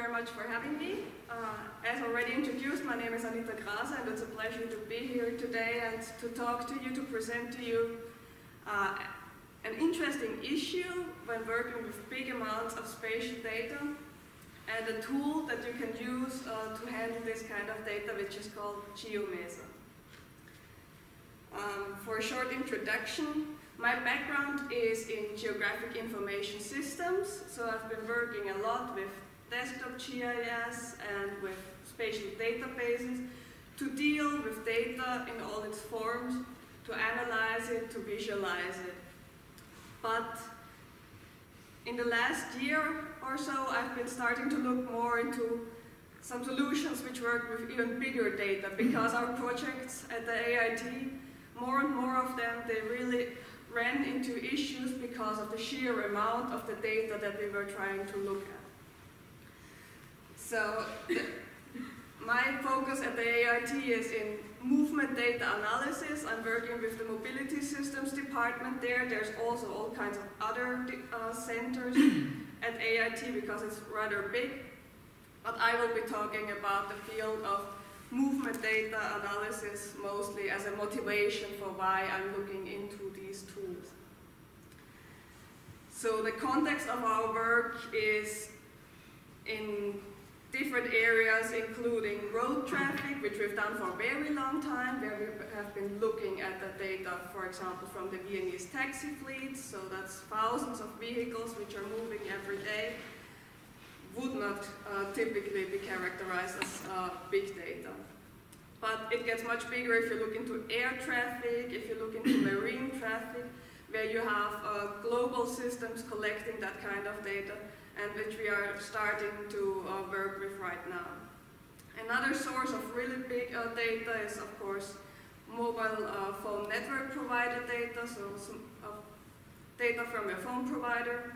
very much for having me. Uh, as already introduced, my name is Anita Graser and it's a pleasure to be here today and to talk to you, to present to you uh, an interesting issue when working with big amounts of spatial data and a tool that you can use uh, to handle this kind of data which is called GeoMesa. Um, for a short introduction, my background is in geographic information systems, so I've been working a lot with desktop GIS and with spatial databases to deal with data in all its forms, to analyze it, to visualize it. But in the last year or so, I've been starting to look more into some solutions which work with even bigger data because our projects at the AIT, more and more of them, they really ran into issues because of the sheer amount of the data that we were trying to look at. So my focus at the AIT is in movement data analysis. I'm working with the mobility systems department there. There's also all kinds of other uh, centers at AIT because it's rather big. But I will be talking about the field of movement data analysis mostly as a motivation for why I'm looking into these tools. So the context of our work is in different areas including road traffic, which we've done for a very long time, where we have been looking at the data, for example, from the Viennese taxi fleets, so that's thousands of vehicles which are moving every day, would not uh, typically be characterized as uh, big data. But it gets much bigger if you look into air traffic, if you look into marine traffic, where you have uh, global systems collecting that kind of data, and which we are starting to uh, work with right now. Another source of really big uh, data is, of course, mobile uh, phone network provider data, so some, uh, data from your phone provider,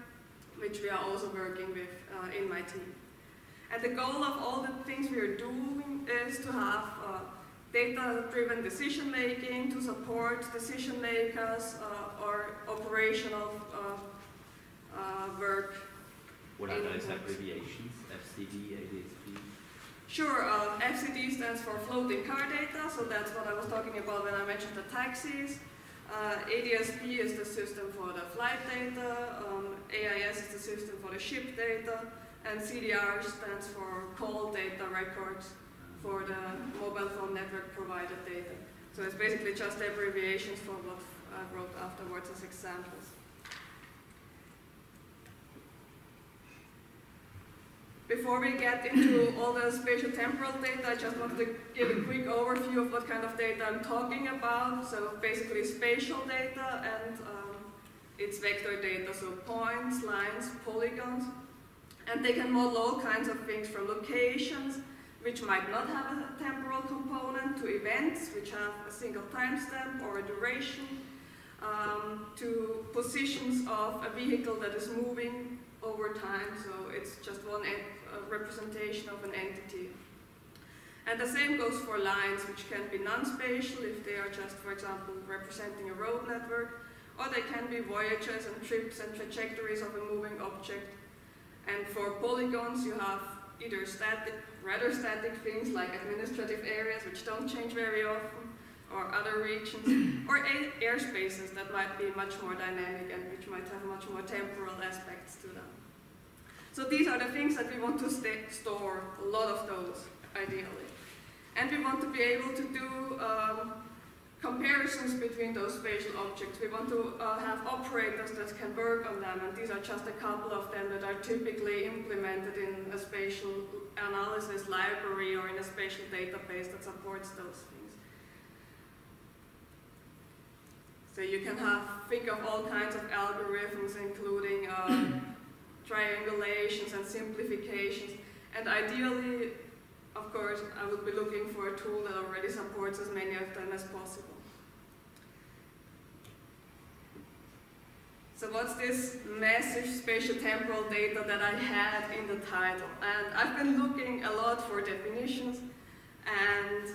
which we are also working with uh, in my team. And the goal of all the things we are doing is to have uh, data-driven decision-making to support decision makers or operational work what are those abbreviations? FCD? Sure, um, FCD stands for floating car data, so that's what I was talking about when I mentioned the taxis. Uh, ADS-B is the system for the flight data, um, AIS is the system for the ship data, and CDR stands for call data records for the mobile phone network provided data. So it's basically just abbreviations for what I wrote afterwards as examples. Before we get into all the spatial temporal data, I just wanted to give a quick overview of what kind of data I'm talking about. So basically spatial data and um, it's vector data, so points, lines, polygons. And they can model all kinds of things from locations, which might not have a temporal component, to events, which have a single timestamp or a duration, um, to positions of a vehicle that is moving over time, so it's just one representation of an entity. And the same goes for lines, which can be non-spatial if they are just, for example, representing a road network, or they can be voyages and trips and trajectories of a moving object. And for polygons, you have either static, rather static things like administrative areas, which don't change very often, or other regions, or airspaces that might be much more dynamic and which might have much more temporal aspects to them. So these are the things that we want to store, a lot of those, ideally. And we want to be able to do um, comparisons between those spatial objects. We want to uh, have operators that can work on them, and these are just a couple of them that are typically implemented in a spatial analysis library or in a spatial database that supports those things. So you can have, think of all kinds of algorithms, including uh, triangulations and simplifications. And ideally, of course, I would be looking for a tool that already supports as many of them as possible. So what's this massive spatial temporal data that I had in the title? And I've been looking a lot for definitions and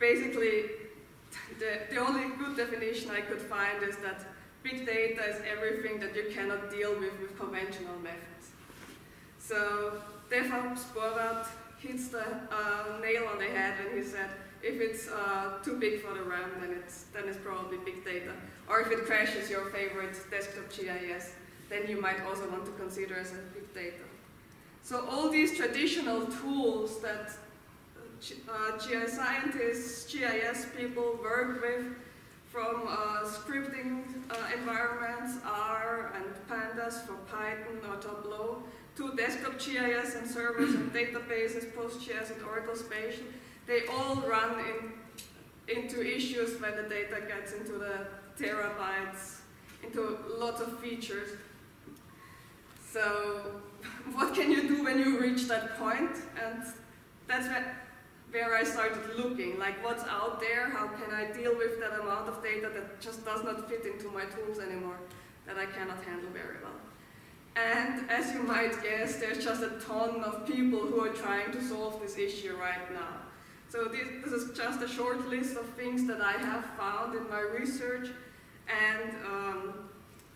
basically the, the only good definition I could find is that big data is everything that you cannot deal with with conventional methods. So Stefan Sporat hits the uh, nail on the head when he said, if it's uh, too big for the RAM, then it's, then it's probably big data. Or if it crashes your favorite desktop GIS, then you might also want to consider as a big data. So all these traditional tools that uh, GIS scientists, GIS people work with, from uh, scripting uh, environments, R and Pandas for Python or Tableau, to desktop GIS and servers and databases, PostGIS and Oracle Spatial, they all run in, into issues when the data gets into the terabytes, into lots of features. So what can you do when you reach that point? And that's where, where I started looking, like what's out there, how can I deal with that amount of data that just does not fit into my tools anymore, that I cannot handle very well. And as you might guess, there's just a ton of people who are trying to solve this issue right now. So this, this is just a short list of things that I have found in my research, and um,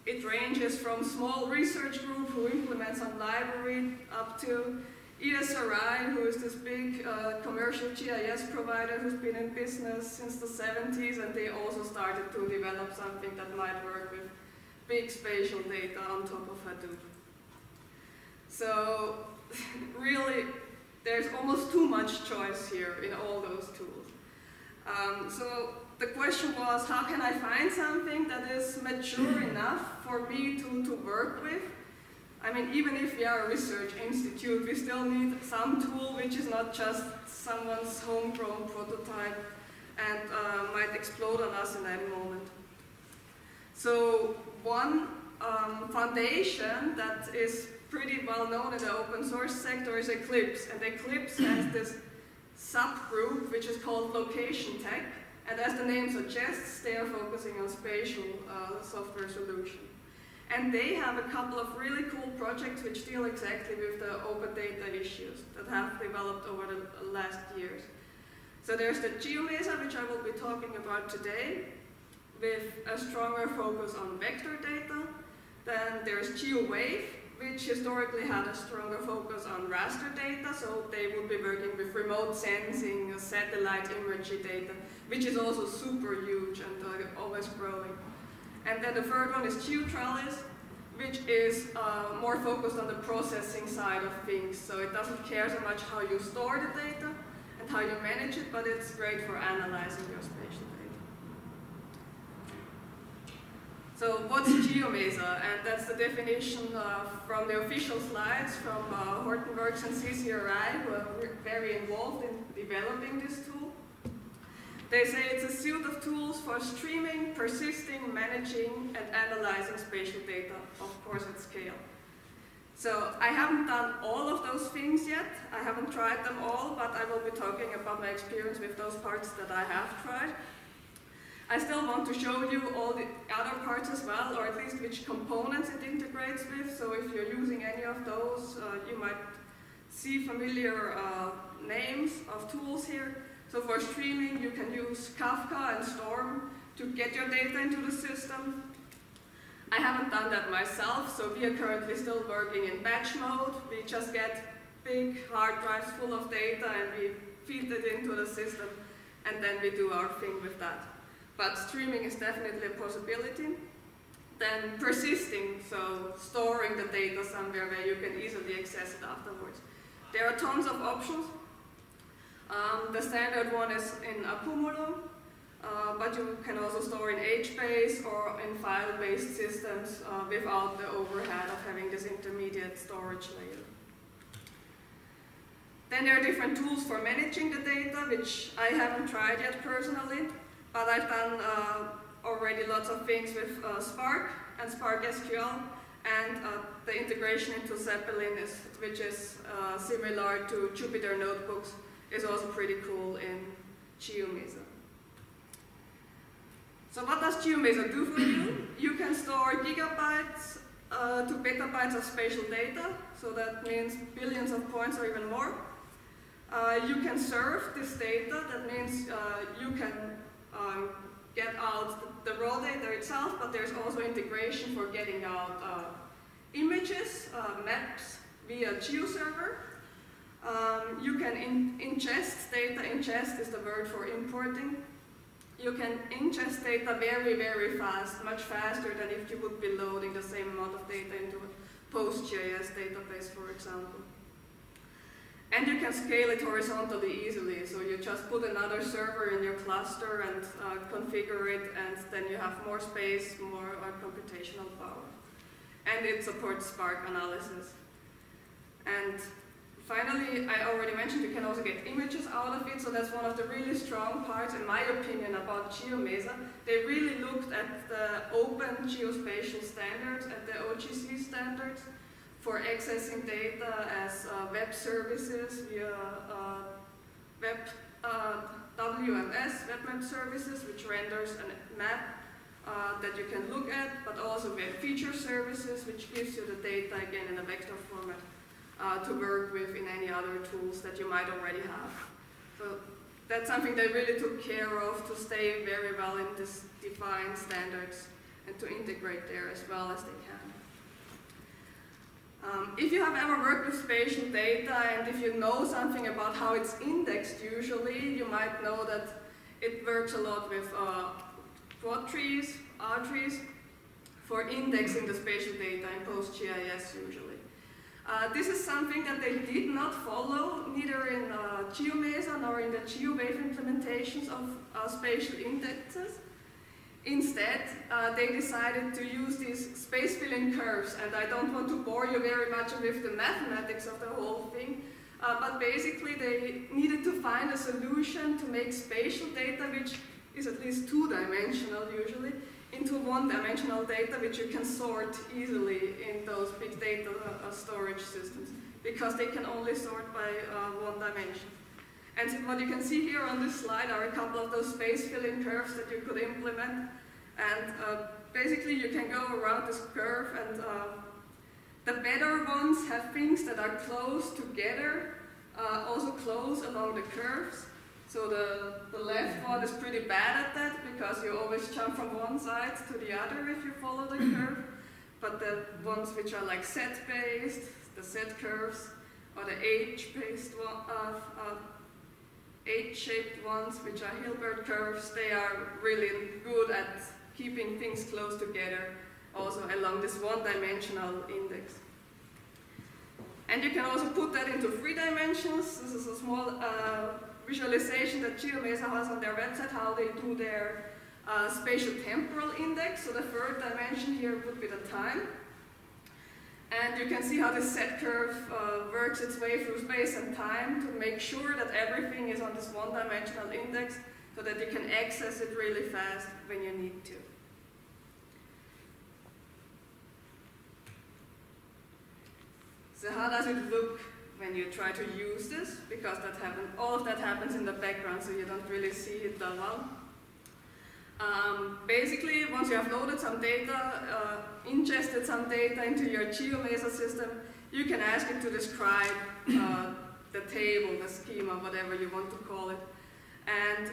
it ranges from small research group who implement some library up to ESRI, who is this big uh, commercial GIS provider who's been in business since the 70s, and they also started to develop something that might work with big spatial data on top of Hadoop. So really, there's almost too much choice here in all those tools. Um, so the question was, how can I find something that is mature enough for me to, to work with? I mean, even if we are a research institute, we still need some tool which is not just someone's homegrown prototype and uh, might explode on us in any moment. So one um, foundation that is pretty well known in the open source sector is Eclipse. And Eclipse has this subgroup which is called LocationTech. And as the name suggests, they are focusing on spatial uh, software solution. And they have a couple of really cool projects which deal exactly with the open data issues that have developed over the last years. So there's the GeoMesa, which I will be talking about today, with a stronger focus on vector data. Then there's GeoWave, which historically had a stronger focus on raster data, so they would be working with remote sensing, satellite imagery data, which is also super huge and uh, always growing. And then the third one is GeoTrellis, which is uh, more focused on the processing side of things. So it doesn't care so much how you store the data and how you manage it, but it's great for analyzing your spatial data. So what's GeoMesa? And that's the definition uh, from the official slides from uh, Hortonworks and CCRI, who are very involved in developing this tool. They say it's a suite of tools for streaming, persisting, managing, and analyzing spatial data, of course at scale. So I haven't done all of those things yet. I haven't tried them all, but I will be talking about my experience with those parts that I have tried. I still want to show you all the other parts as well, or at least which components it integrates with. So if you're using any of those, uh, you might see familiar uh, names of tools here. So for streaming, you can use Kafka and Storm to get your data into the system. I haven't done that myself, so we are currently still working in batch mode. We just get big hard drives full of data and we feed it into the system, and then we do our thing with that but streaming is definitely a possibility. Then persisting, so storing the data somewhere where you can easily access it afterwards. There are tons of options. Um, the standard one is in Accumulo, uh, but you can also store in HBase or in file-based systems uh, without the overhead of having this intermediate storage layer. Then there are different tools for managing the data, which I haven't tried yet personally. But I've done uh, already lots of things with uh, Spark and Spark SQL and uh, the integration into Zeppelin, is, which is uh, similar to Jupyter Notebooks, is also pretty cool in GeoMesa. So what does GeoMesa do for you? You can store gigabytes uh, to petabytes of spatial data, so that means billions of points or even more. Uh, you can serve this data, that means you can um, get out the, the, raw data itself, but there's also integration for getting out uh, images, uh, maps via GeoServer. Um, you can in ingest data. Ingest is the word for importing. You can ingest data very, very fast, much faster than if you would be loading the same amount of data into a PostGIS database, for example. And you can scale it horizontally easily, so you just put another server in your cluster and uh, configure it, and then you have more space, more uh, computational power. And it supports Spark analysis. And finally, I already mentioned you can also get images out of it, so that's one of the really strong parts, in my opinion, about GeoMesa. They really looked at the open geospatial standards, at the OGC standards, for accessing data as uh, web services via uh, web uh, WMS, web map services, which renders a map uh, that you can look at, but also web feature services, which gives you the data again in a vector format uh, to work with in any other tools that you might already have. So that's something they really took care of to stay very well in this defined standards and to integrate there as well as they can. Um, if you have ever worked with spatial data and if you know something about how it's indexed usually, you might know that it works a lot with uh, quad trees, R trees, for indexing the spatial data in PostGIS usually. Uh, this is something that they did not follow, neither in uh, GeoMesa nor in the GeoWave implementations of uh, spatial indexes. Instead, uh, they decided to use these space filling curves, and I don't want to bore you very much with the mathematics of the whole thing, uh, but basically they needed to find a solution to make spatial data, which is at least two-dimensional usually, into one-dimensional data which you can sort easily in those big data uh, storage systems, because they can only sort by uh, one dimension. And what you can see here on this slide are a couple of those space filling curves that you could implement. And uh, basically you can go around this curve and uh, the better ones have things that are close together, uh, also close along the curves. So the, the left one is pretty bad at that because you always jump from one side to the other if you follow the curve. But the ones which are like Z-based, the Z curves, or the H-based one, uh, uh, H-shaped ones, which are Hilbert curves, they are really good at keeping things close together, also along this one-dimensional index. And you can also put that into three dimensions. This is a small uh, visualization that GeoMesa has on their website, how they do their uh, spatial temporal index. So the third dimension here would be the time. And you can see how this Z curve uh, works its way through space and time to make sure that everything is on this one-dimensional index so that you can access it really fast when you need to. So how does it look when you try to use this? Because that happen, all of that happens in the background, so you don't really see it that well. Um, basically, once you have loaded some data, uh, ingested some data into your GeoMesa system, you can ask it to describe uh, the table, the schema, whatever you want to call it. And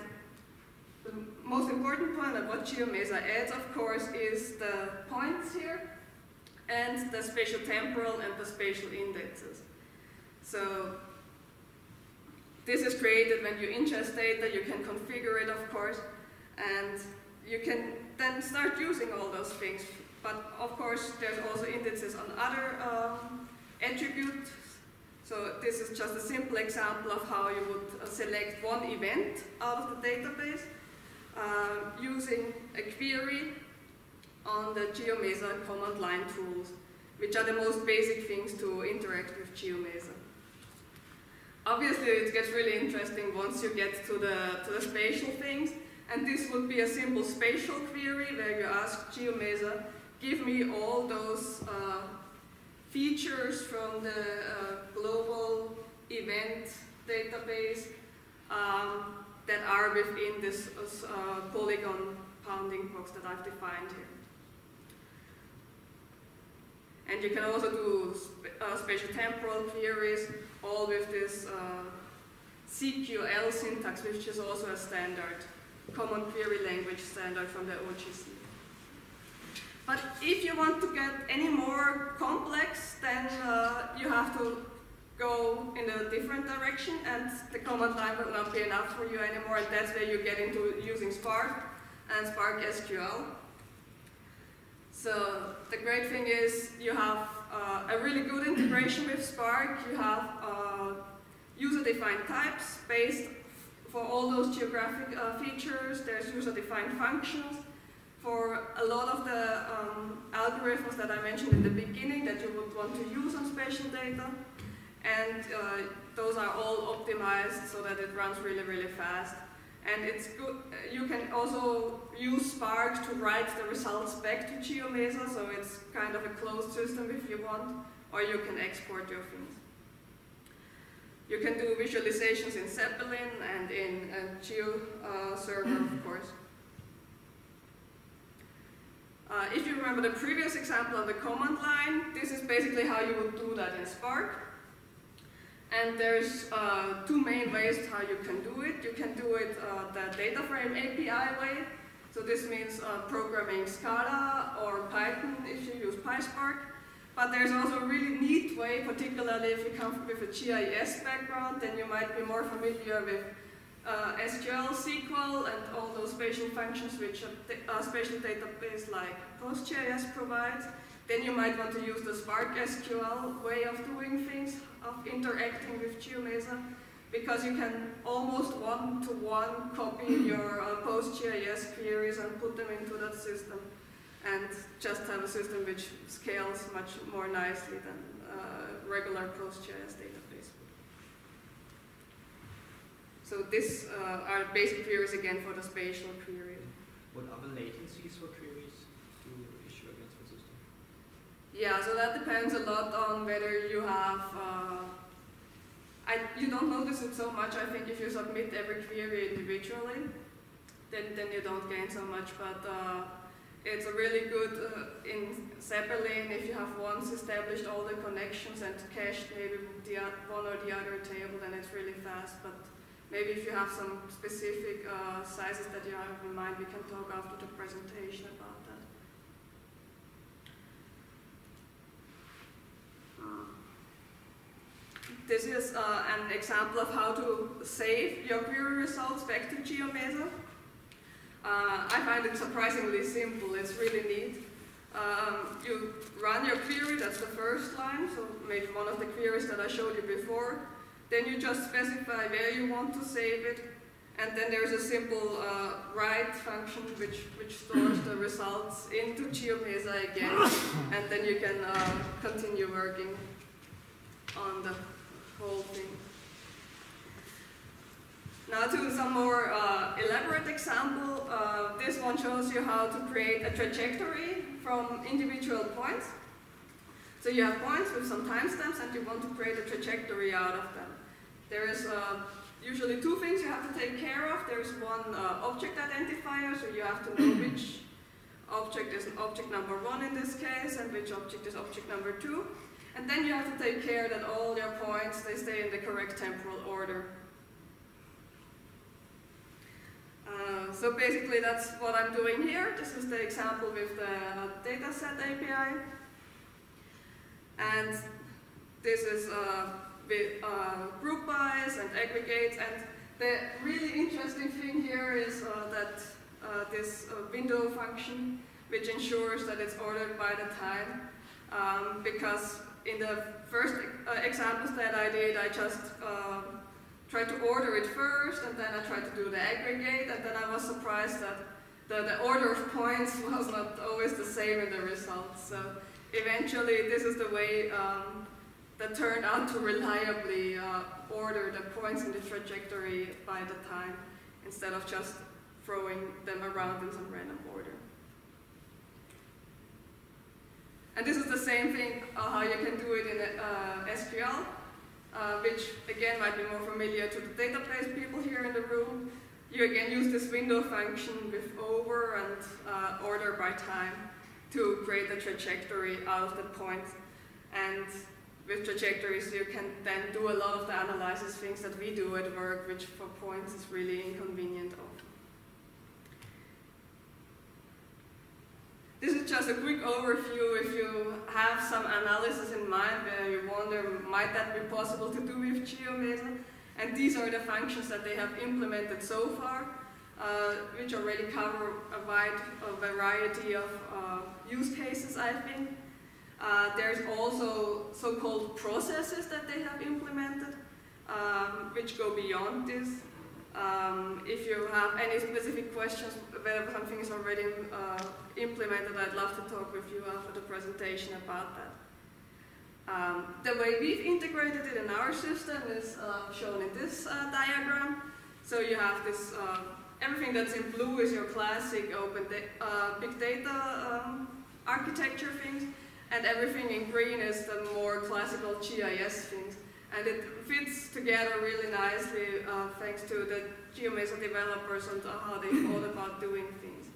the most important point of what GeoMesa adds, of course, is the points here, and the spatial temporal and the spatial indexes. So this is created when you ingest data, you can configure it, of course, and you can then start using all those things. But of course, there's also indexes on other um, attributes. So this is just a simple example of how you would uh, select one event out of the database uh, using a query on the GeoMesa command line tools, which are the most basic things to interact with GeoMesa. Obviously, it gets really interesting once you get to the, to the spatial things, and this would be a simple spatial query where you ask GeoMesa, give me all those uh, features from the uh, global event database um, that are within this uh, polygon bounding box that I've defined here. And you can also do sp uh, spatial temporal queries, all with this uh, CQL syntax, which is also a standard, common query language standard from the OGC. But if you want to get any more complex, then uh, you have to go in a different direction and the command line will not be enough for you anymore and that's where you get into using Spark and Spark SQL. So the great thing is you have a really good integration with Spark, you have uh, user-defined types based for all those geographic uh, features, there's user-defined functions, for a lot of the um, algorithms that I mentioned in the beginning that you would want to use on spatial data. And uh, those are all optimized so that it runs really, really fast. And it's good, uh, you can also use Spark to write the results back to GeoMesa, so it's kind of a closed system if you want, or you can export your things. You can do visualizations in Zeppelin and in a Geo uh, server, of course. Uh, if you remember the previous example of the command line, this is basically how you would do that in Spark. And there's uh, two main ways how you can do it. You can do it uh, the data frame API way. So this means uh, programming Scala or Python if you use PySpark. But there's also a really neat way, particularly if you come with a GIS background, then you might be more familiar with uh, SQL, SQL, and all those spatial functions which a, a spatial database like PostGIS provides. Then you might want to use the Spark SQL way of doing things, of interacting with GeoMesa, because you can almost one-to-one -one copy your uh, PostGIS queries and put them into that system, and just have a system which scales much more nicely than uh, regular PostGIS database. So this uh, are basic queries again for the spatial query. What are the latencies for queries to issue against the system? Yeah, so that depends a lot on whether you have. Uh, I, you don't notice it so much. I think if you submit every query individually, then then you don't gain so much. But uh, it's a really good uh, in Zeppelin if you have once established all the connections and cached maybe the one or the other table, then it's really fast. But Maybe if you have some specific uh, sizes that you have in mind, we can talk after the presentation about that. Uh, this is uh, an example of how to save your query results back to GeoMesa. Uh, I find it surprisingly simple, it's really neat. Um, you run your query, that's the first line, so maybe one of the queries that I showed you before. Then you just specify where you want to save it, and then there's a simple uh, write function which, which stores the results into GeoMesa again, and then you can uh, continue working on the whole thing. Now to some more uh, elaborate example, uh, this one shows you how to create a trajectory from individual points. So you have points with some timestamps and you want to create a trajectory out of them. There is uh, usually two things you have to take care of. There is one uh, object identifier, so you have to know which object is an object number one in this case, and which object is object number two. And then you have to take care that all your points, they stay in the correct temporal order. Uh, so basically that's what I'm doing here. This is the example with the dataset API. And this is uh, with uh, group bys and aggregates. And the really interesting thing here is uh, that uh, this window function, which ensures that it's ordered by the time, um, because in the first uh, examples that I did, I just um, tried to order it first, and then I tried to do the aggregate, and then I was surprised that the, the order of points was not always the same in the results. So eventually, this is the way um, that turned out to reliably uh, order the points in the trajectory by the time instead of just throwing them around in some random order. And this is the same thing uh, how you can do it in uh, SQL, uh, which again might be more familiar to the database people here in the room. You again use this window function with over and uh, order by time to create a trajectory out of the point. And with trajectories, you can then do a lot of the analysis things that we do at work, which for points is really inconvenient often. This is just a quick overview if you have some analysis in mind where you wonder, might that be possible to do with GeoMesa? And these are the functions that they have implemented so far, uh, which already cover a wide a variety of uh, use cases, I think. Uh, there's also so-called processes that they have implemented, um, which go beyond this. Um, if you have any specific questions whether something is already uh, implemented, I'd love to talk with you after the presentation about that. Um, the way we've integrated it in our system is uh, shown in this uh, diagram. So you have this, uh, everything that's in blue is your classic open da uh, big data um, architecture things, and everything in green is the more classical GIS things. And it fits together really nicely uh, thanks to the GeoMesa developers and how they thought about doing things.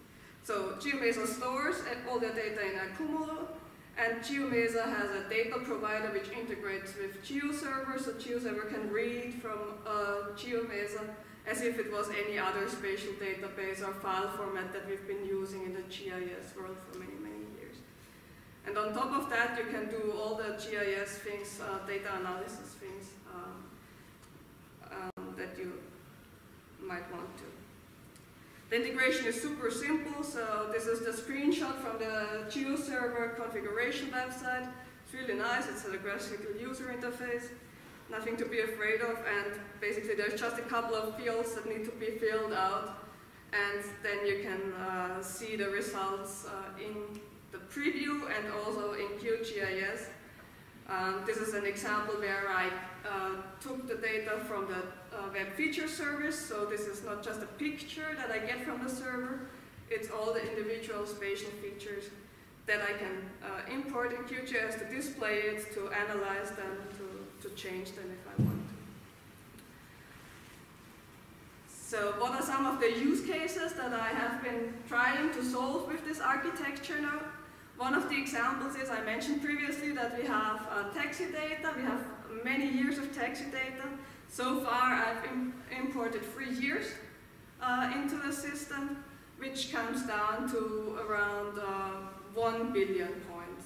So GeoMesa stores all the data in Accumulo, and GeoMesa has a data provider which integrates with GeoServer, so GeoServer can read from uh, GeoMesa as if it was any other spatial database or file format that we've been using in the GIS world for many, many years. And on top of that, you can do all the GIS things, uh, data analysis things um, um, that you might want to. The integration is super simple, so this is the screenshot from the GeoServer configuration website. It's really nice, it's a graphical user interface, nothing to be afraid of, and basically there's just a couple of fields that need to be filled out, and then you can uh, see the results uh, in the preview and also in QGIS. Um, this is an example where I uh, took the data from the uh, web feature service, so this is not just a picture that I get from the server, it's all the individual spatial features that I can uh, import in QGIS to display it, to analyze them, to, to change them if I want to. So what are some of the use cases that I have been trying to solve with this architecture now? One of the examples is I mentioned previously that we have uh, taxi data, we have many years of taxi data. So far I've Im imported three years uh, into the system, which comes down to around uh, 1 billion points.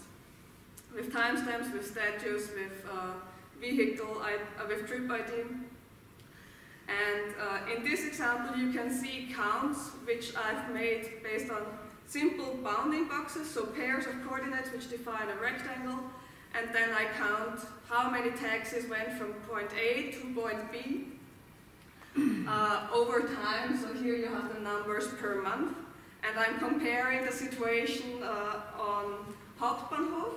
With timestamps, with status, with uh, vehicle, uh, with trip ID. And uh, in this example you can see counts which I've made based on simple bounding boxes, so pairs of coordinates which define a rectangle, and then I count how many taxis went from point A to point B uh, over time. So here you have the numbers per month, and I'm comparing the situation uh, on Hauptbahnhof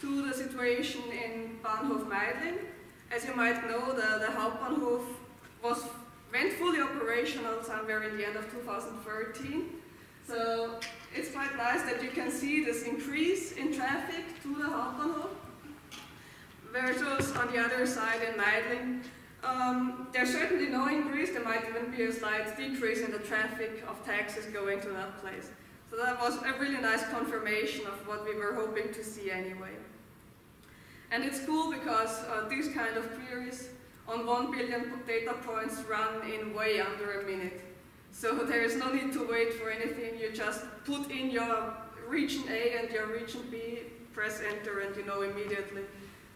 to the situation in Bahnhof Meidling. As you might know, the, the Hauptbahnhof was went fully operational somewhere in the end of 2013. So it's quite nice that you can see this increase in traffic to the Hauptbahnhof versus on the other side in Meidling. Um, there's certainly no increase, there might even be a slight decrease in the traffic of taxis going to that place. So that was a really nice confirmation of what we were hoping to see anyway. And it's cool because uh, these kind of queries on 1 billion data points run in way under a minute. So there is no need to wait for anything, you just put in your region A and your region B, press enter and you know immediately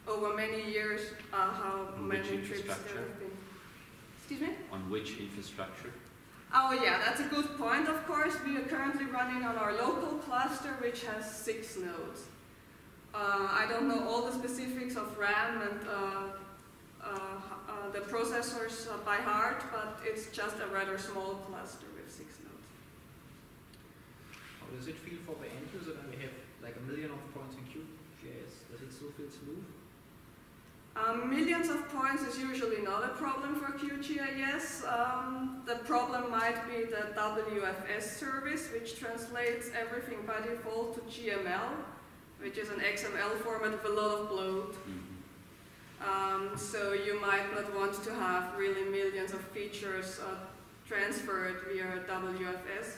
over many years uh, how On many trips there have been. Excuse me? On which infrastructure? Oh yeah, that's a good point of course. We are currently running on our local cluster which has six nodes. Uh, I don't know all the specifics of RAM and uh, uh, uh, the processors uh, by heart, but it's just a rather small cluster with six nodes. How does it feel for the end user when we have like a million of points in QGIS? Does it still feel smooth? Um, millions of points is usually not a problem for QGIS. Um, the problem might be the WFS service, which translates everything by default to GML, which is an XML format with a lot of bloat. Mhm. Um, so you might not want to have really millions of features uh, transferred via WFS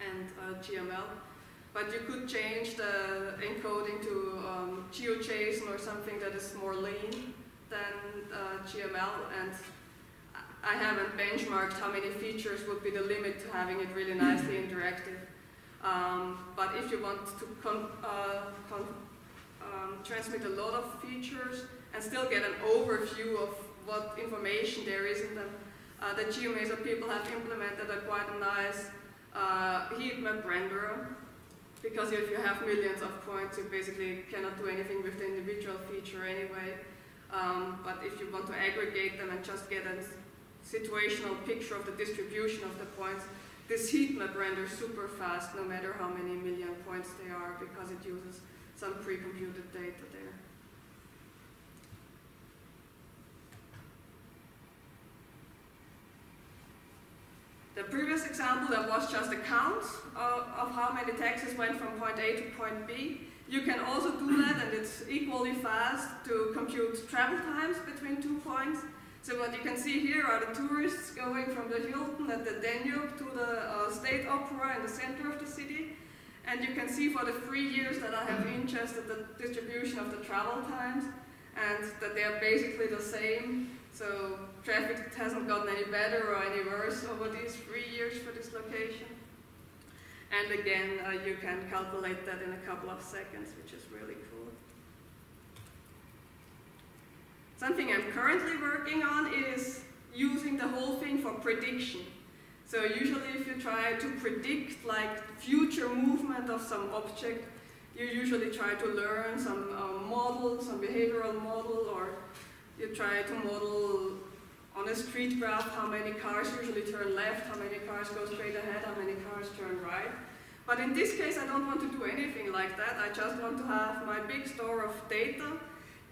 and uh, GML. But you could change the encoding to um, GeoJSON or something that is more lean than uh, GML. And I haven't benchmarked how many features would be the limit to having it really nicely interactive. Um, but if you want to uh, um, transmit a lot of features and still get an overview of what information there is in them, uh, the GeoMesa people have implemented a quite nice uh, heat map renderer because if you have millions of points, you basically cannot do anything with the individual feature anyway. Um, but if you want to aggregate them and just get a situational picture of the distribution of the points, this heat map renders super fast no matter how many million points they are because it uses some pre-computed data there. The previous example, that was just a count of, of how many taxis went from point A to point B. You can also do that, and it's equally fast to compute travel times between two points. So what you can see here are the tourists going from the Hilton at the Danube to the uh, State Opera in the center of the city. And you can see for the three years that I have ingested the distribution of the travel times, and that they are basically the same. So traffic hasn't gotten any better or any worse over these three years for this location. And again, uh, you can calculate that in a couple of seconds, which is really cool. Something I'm currently working on is using the whole thing for prediction. So usually if you try to predict like future movement of some object, you usually try to learn some uh, model, some behavioral model, or you try to model on a street graph how many cars usually turn left, how many cars go straight ahead, how many cars turn right. But in this case, I don't want to do anything like that. I just want to have my big store of data.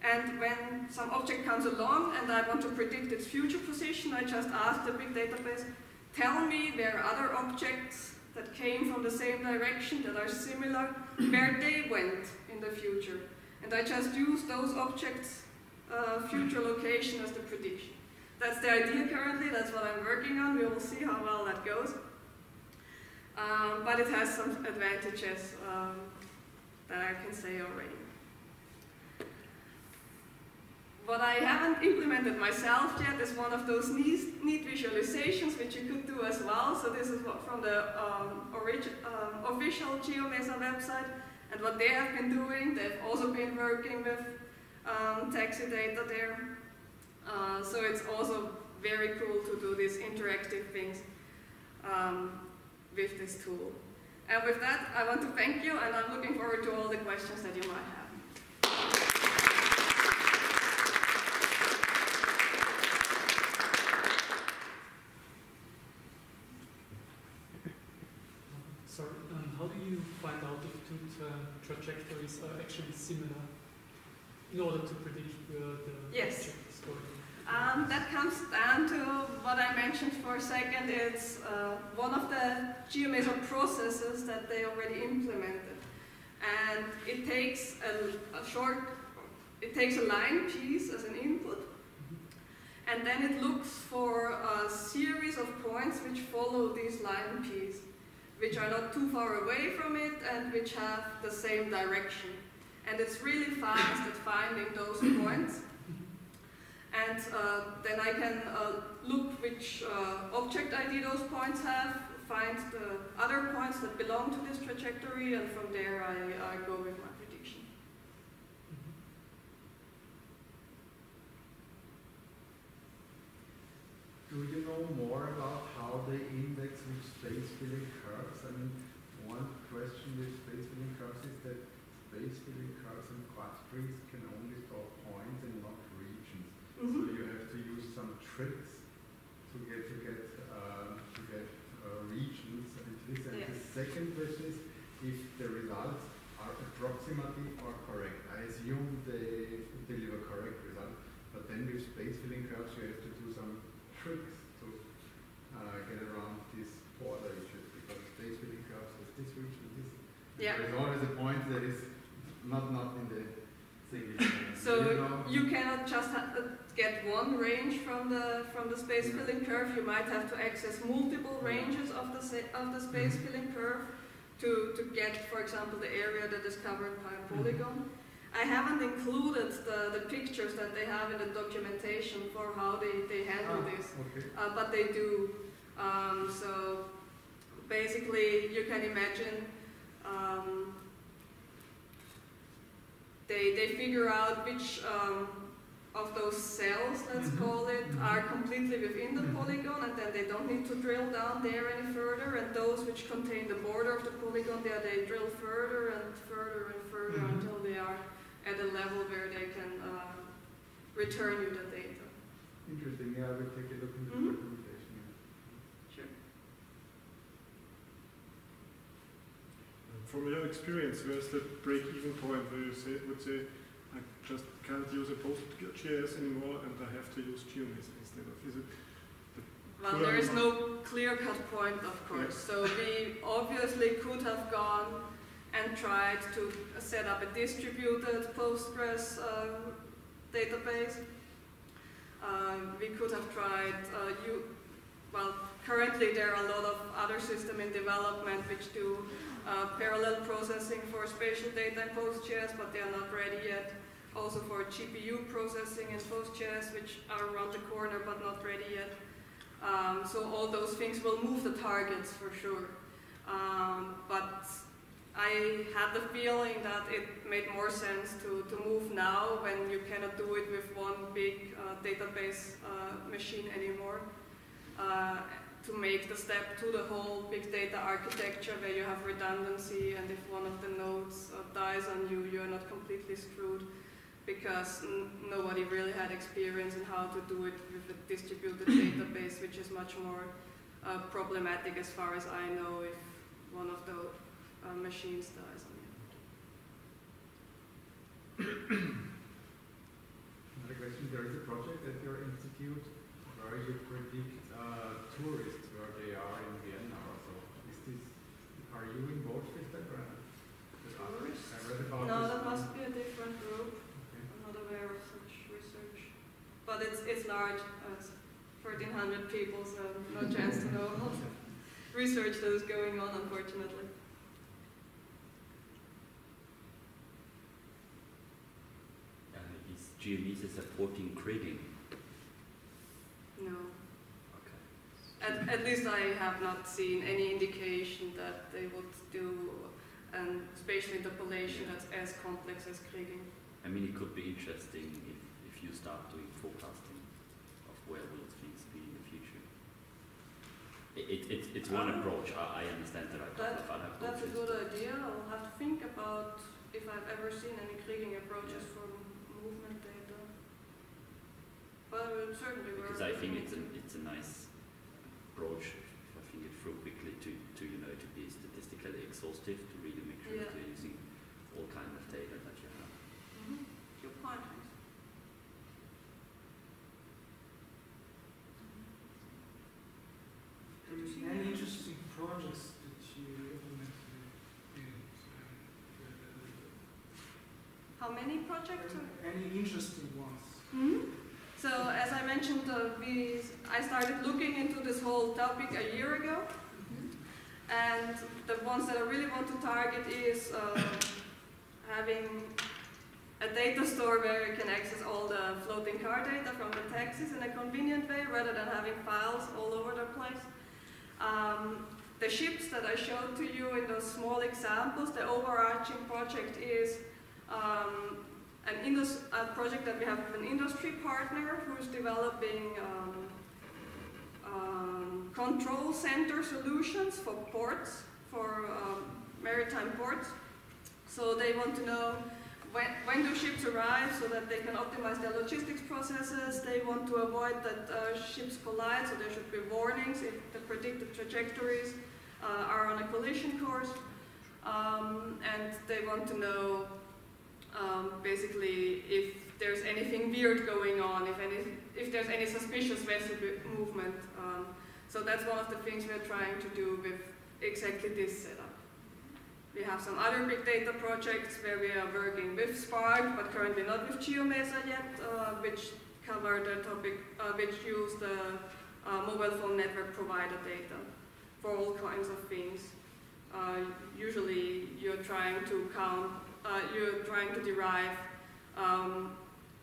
And when some object comes along and I want to predict its future position, I just ask the big database, tell me where other objects that came from the same direction, that are similar, where they went in the future. And I just use those objects' uh, future location as the prediction. That's the idea currently, that's what I'm working on. We will see how well that goes. Um, but it has some advantages um, that I can say already. What I haven't implemented myself yet is one of those neat, visualizations which you could do as well. So this is from the um, um, official GeoMesa website and what they have been doing. They've also been working with um, taxi data there. Uh, so it's also very cool to do these interactive things um, with this tool. And with that, I want to thank you, and I'm looking forward to all the questions that you might have. Sorry, um, how do you find out if two uh, trajectories are actually similar in order to predict where the Yes. object is going? Um, that comes down to what I mentioned for a second. It's uh, one of the GeoMesa processes that they already implemented. And it takes a, a short, it takes a line piece as an input. And then it looks for a series of points which follow this line piece, which are not too far away from it and which have the same direction. And it's really fast at finding those points. And uh, then I can uh, look which uh, object ID those points have, find the other points that belong to this trajectory, and from there I, I go with my prediction. Do you know more about how they index with space filling curves? I mean, one question with space filling curves is that space filling curves and quadtrees can only store points and not regions. So Mhm. you have to use some tricks to get to get uh, to get uh, regions and this. And the second question is if the results are approximately or correct. I assume they deliver correct results, but then with space filling curves you have to do some tricks uh, get around these border issues because space filling curves has this region, this. Yeah. There is always a point that is not not in the single. So you know? you cannot just uh, get one range from the from the space Yeah. filling curve. You might have to access multiple ranges of the of the space Mhm. filling curve to, to get, for example, the area that is covered by a Mm-hmm. polygon. I haven't included the, the pictures that they have in the documentation for how they, they handle Ah, this, Okay. uh, but they do. Um, so basically, you can imagine Um, they, they figure out which um, of those cells, let's Mhm. call it, are completely within the Mhm. polygon and then they don't need to drill down there any further and those which contain the border of the polygon there they drill further and further and further Mhm. until they are at a level where they can uh, return you the data. Interesting, yeah, I will take a look into Mhm. the documentation. Sure. From your experience, where's the break-even point where you say, would say, I just can't use a PostGIS anymore and I have to use GeoMesa instead of, is it? Well, there is no clear-cut point, of course. So we obviously could have gone and tried to set up a distributed Postgres uh, database. Um, we could have tried, uh, you, well, currently there are a lot of other systems in development which do uh, parallel processing for spatial data in PostGIS, but they are not ready yet. Also for GPU processing in PostGIS, which are around the corner but not ready yet. Um, so all those things will move the targets for sure. Um, but I had the feeling that it made more sense to, to move now when you cannot do it with one big uh, database uh, machine anymore. To make the step to the whole big data architecture where you have redundancy and if one of the nodes uh, dies on you, you're not completely screwed because n- nobody really had experience in how to do it with a distributed database, which is much more uh, problematic as far as I know if one of the uh, machines dies on you. Another question, there is a project at your institute where you predict uh, tourists where they are in Vienna or so. Is this, are you involved with that? or not? Tourists? I read about No, this. that must be a different group. Okay. I'm not aware of such research. But it's, it's large, uh, it's 1,300 people, so no chance to know all the research that is going on, unfortunately. Is GeoMesa supporting kriging? No. Okay. At, at least I have not seen any indication that they would do um, spatial interpolation that's as complex as kriging. I mean, it could be interesting if, if you start doing forecasting of where will things be in the future. It, it, it, it's one Ah. approach. I, I understand a couple of other That's a good idea. I'll have to think about if I've ever seen any kriging approaches for movement data. But certainly. Because I think it's a, it's a nice approach, if I think it through quickly, to, to, you know, to be statistically exhaustive, to really make sure that you're using all kind of data that you have. Mhm. Good point. Any interesting projects that you implemented in, um, How many projects? any interesting ones? So as I mentioned, uh, we, I started looking into this whole topic a year ago. And the ones that I really want to target is uh, having a data store where you can access all the floating car data from the taxis in a convenient way rather than having files all over the place. Um, the ships that I showed to you in those small examples, the overarching project is um, an a project that we have with an industry partner who's developing um, um, control center solutions for ports, for um, maritime ports. So they want to know when, when do ships arrive so that they can optimize their logistics processes. They want to avoid that uh, ships collide, so there should be warnings if the predicted trajectories uh, are on a collision course. Um, and they want to know um, basically if there's anything weird going on, if any, if there's any suspicious vessel movement. Um, so that's one of the things we're trying to do with exactly this setup. We have some other big data projects where we are working with Spark, but currently not with GeoMesa yet, uh, which cover the topic, uh, which use the uh, mobile phone network provider data for all kinds of things. Uh, usually you're trying to count, uh, you're trying to derive um,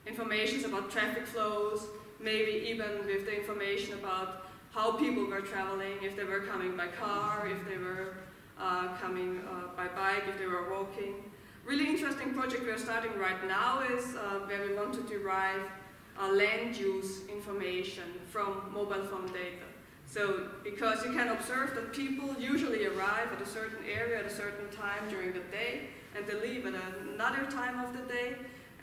information about traffic flows, maybe even with the information about how people were traveling, if they were coming by car, if they were uh, coming uh, by bike, if they were walking. Really interesting project we are starting right now is uh, where we want to derive uh, land use information from mobile phone data. So, because you can observe that people usually arrive at a certain area at a certain time during the day, and they leave at another time of the day.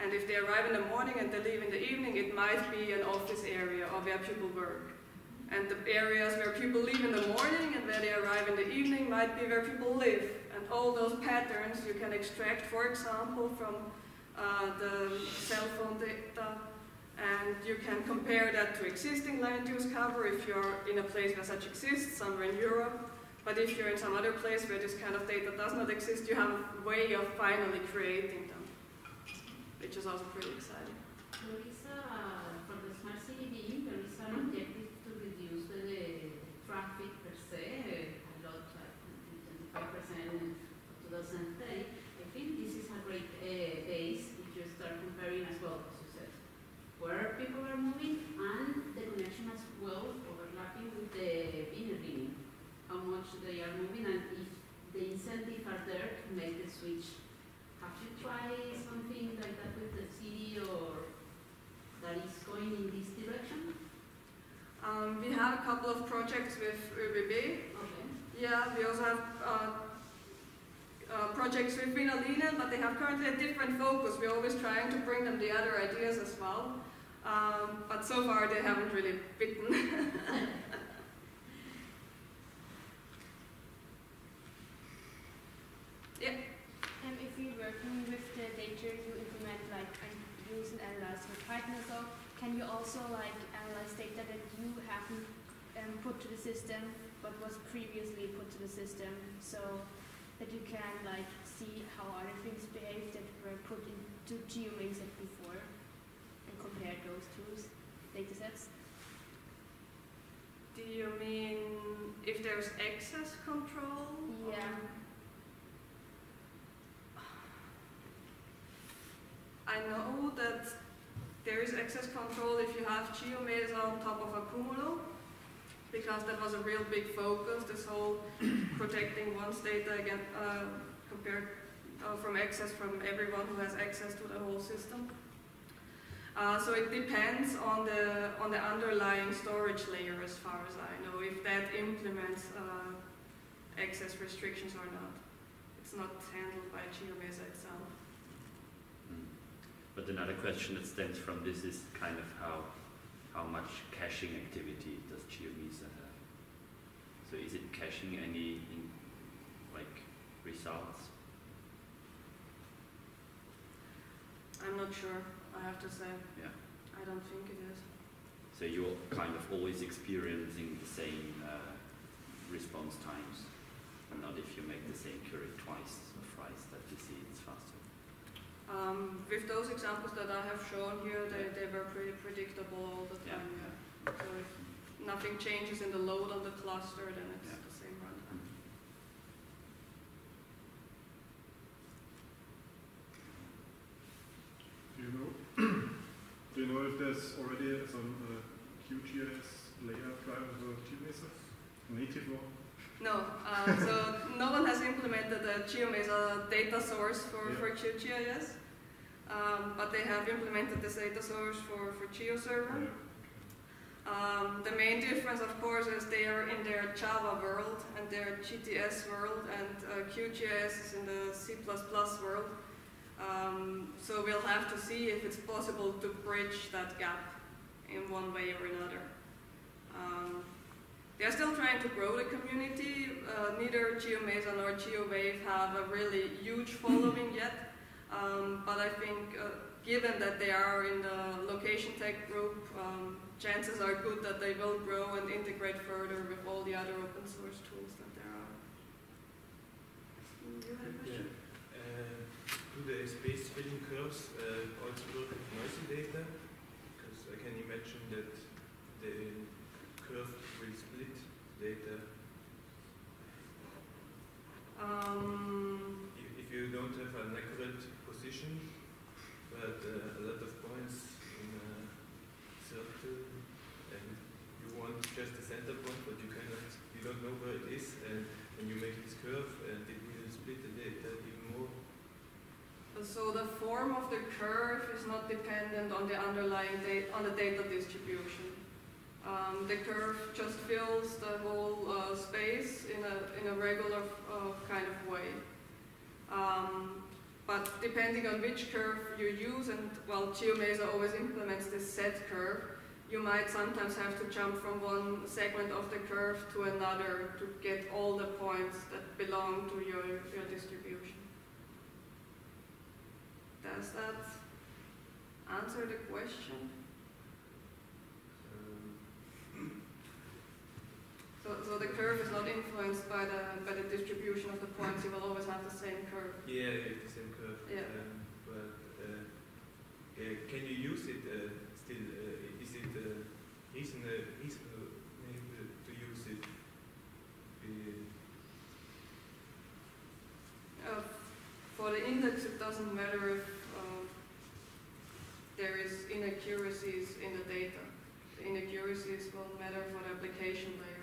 And if they arrive in the morning and they leave in the evening, it might be an office area or where people work. And the areas where people leave in the morning and where they arrive in the evening might be where people live. And all those patterns you can extract, for example, from uh, the cell phone data and you can compare that to existing land use cover if you're in a place where such exists, somewhere in Europe. But if you're in some other place where this kind of data does not exist, you have a way of finally creating them, which is also pretty exciting. For the smart city there is an objective to reduce the traffic per se, a lot, like 25% in 2030. I think this is a great uh, base if you start comparing as well, as you said, where people are moving and the connection as well overlapping with the inner much they are moving and if the incentive are there to make the switch. Have you tried something like that with the city or that is going in this direction? Um, we have a couple of projects with ÖBB. Okay. Yeah, we also have uh, uh, projects with Wiener Linien, but they have currently a different focus. We're always trying to bring them the other ideas as well. Um, but so far they haven't really bitten. And if you're working with the data you implement, like and use and analyze with Python as well, can you also like analyze data that you haven't um, put to the system but was previously put to the system, so that you can like see how other things behave that were put into GeoMesa before, and compare those two data sets? Do you mean if there's access control? Yeah. I know that there is access control if you have GeoMesa on top of Accumulo, because that was a real big focus, this whole protecting one's data again, uh, compared uh, from access from everyone who has access to the whole system. Uh, so it depends on the on the underlying storage layer, as far as I know, if that implements uh, access restrictions or not. It's not handled by GeoMesa itself. But another question that stems from this is kind of how how much caching activity does GeoMesa have? So is it caching any in, like results? I'm not sure. I have to say. Yeah. I don't think it is. So you're kind of always experiencing the same uh, response times, and not if you make the same query twice or thrice that you see it's faster. Um, with those examples that I have shown here, they, they were pretty predictable all the time. Yeah. So if nothing changes in the load on the cluster, then it's Yeah. the same runtime. Do you know? do you know if there's already some uh, QGIS layout driver for GeoMesa? Native one? No, uh, so no one has implemented a GeoMesa data source for, Yeah. for QGIS, um, but they have implemented this data source for, for GeoServer. Yeah. Um, the main difference, of course, is they are in their Java world and their GTS world, and uh, QGIS is in the C++ world. Um, so we'll have to see if it's possible to bridge that gap in one way or another. Um, they're still trying to grow the community. Uh, neither GeoMesa nor GeoWave have a really huge following yet. Um, but I think, uh, given that they are in the LocationTech group, um, chances are good that they will grow and integrate further with all the other open source tools that there are. You have a question? Uh, do the space filling curves uh, also work with noisy data? Because I can imagine that the curve will split um, if, if, you don't have an accurate position, but uh, a lot of points in a circle, and you want just the center point, but you cannot, you don't know where it is, and when you make this curve, and it will split the data even more. So the form of the curve is not dependent on the underlying data, on the data distribution. Um, the curve just fills the whole uh, space in a, in a regular uh, kind of way. Um, but depending on which curve you use, and well, GeoMesa always implements this Z curve, you might sometimes have to jump from one segment of the curve to another to get all the points that belong to your, your distribution. Does that answer the question? So, so the curve is not influenced by the by the distribution of the points. You will always have the same curve. Yeah, the same curve. Yeah. Um, but uh, uh, can you use it uh, still? Uh, is it uh, reasonable, reasonable to use it? Uh, Uh, for the index, it doesn't matter if uh, there is inaccuracies in the data. The inaccuracies won't matter for the application layer.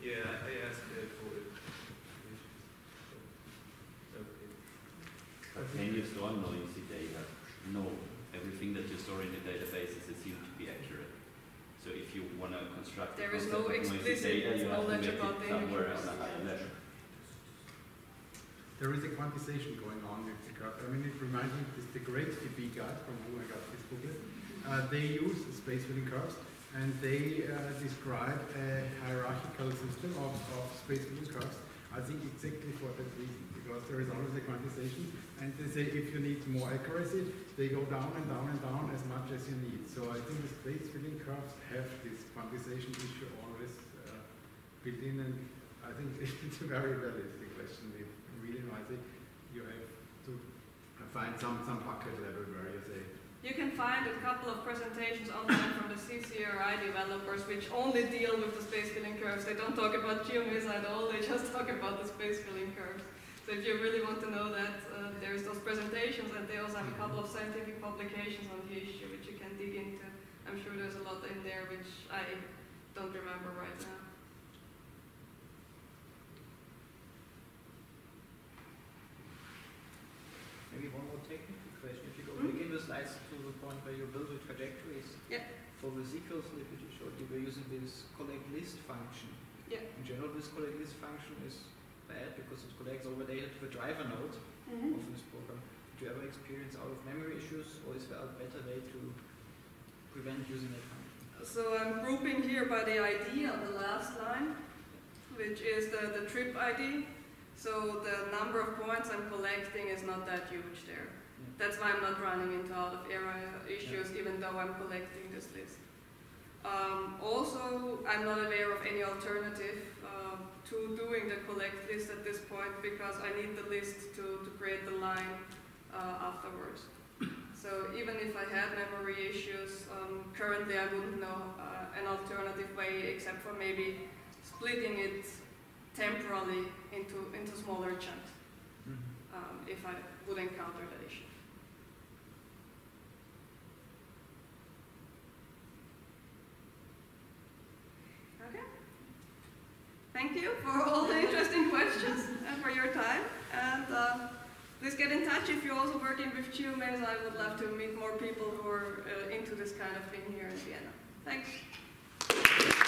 Of it. yeah, I, I asked uh, for it. Okay. But can you store noisy data? No. Everything that you store in the database is assumed to be accurate. So if you want to construct a There is no explicit data, you have to knowledge make about it the somewhere on a higher level. There is a quantization going on with the curve. I mean, it reminds me of this, the great DB guide from whom I got this booklet. Uh, they use space filling curves and they uh, describe a hierarchical system of, of space filling curves. I think exactly for that reason, because there is always a quantization, and they say if you need more accuracy, they go down and down and down as much as you need. So I think the space filling curves have this quantization issue always uh, built in, and I think it's a very valid question. If really noisy, you have to find some some bucket level where you say You can find a couple of presentations online from the CCRI developers which only deal with the space filling curves. They don't talk about GeoMesa at all, they just talk about the space filling curves. So if you really want to know that, uh, there's those presentations and they also have a couple of scientific publications on the issue which you can dig into. I'm sure there's a lot in there which I don't remember right now. Maybe one more technical question. If you go back in the slides where you build the trajectories, Yeah. for slip which you showed, you were using this collect list function. Yeah. In general, this collect list function is bad because it collects all the data to the driver node Mm-hmm. of this program. Do you ever experience out of memory issues, or is there a better way to prevent using that function? So I'm grouping here by the ID on the last line, which is the, the trip ID. So the number of points I'm collecting is not that huge there. That's why I'm not running into out of area issues, even though I'm collecting this list. Um, also, I'm not aware of any alternative uh, to doing the collect list at this point because I need the list to, to create the line uh, afterwards. So even if I had memory issues, um, currently I wouldn't know uh, an alternative way except for maybe splitting it temporarily into, into smaller chunks um, if I would encounter that issue. Okay. Thank you for all the interesting questions and for your time. And uh, please get in touch if you're also working with GeoMesa. I would love to meet more people who are uh, into this kind of thing here in Vienna. Thanks.